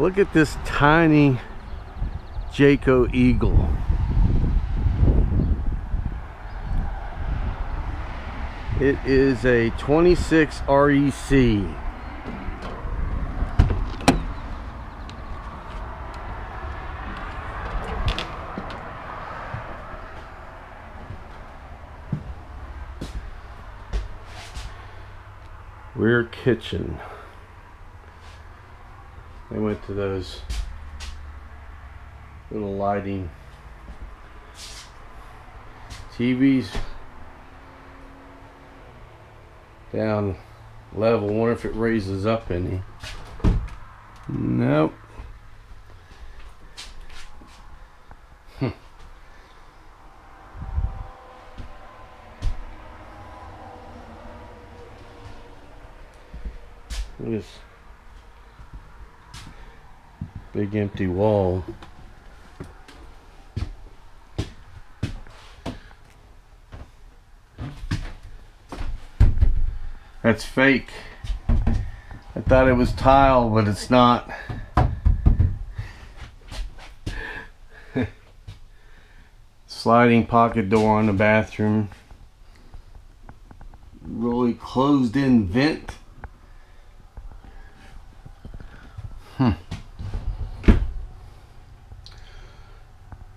Look at this tiny Jayco Eagle. It is a 26 REC. Rear kitchen. They went to those little lighting TVs down level. Wonder if it raises up any. Nope. Hmm. Look at this big empty wall. That's fake. I thought it was tile, but it's not. Sliding pocket door on the bathroom. Really closed in vent.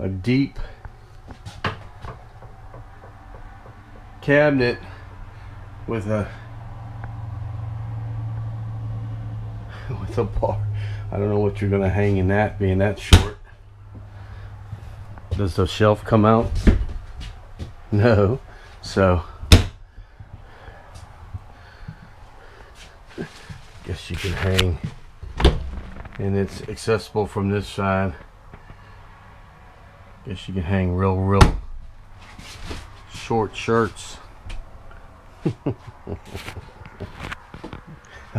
A deep cabinet with a with a bar. I don't know what you're gonna hang in that being that short. Does the shelf come out? No. So guess you can hang and it's accessible from this side. Guess you can hang real real short shirts.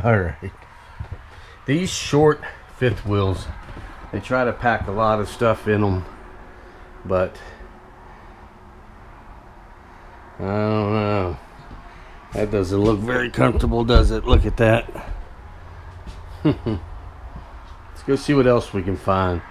All right. These short fifth wheels, they try to pack a lot of stuff in them, but I don't know. That doesn't look very comfortable, does it? Look at that. Let's go see what else we can find.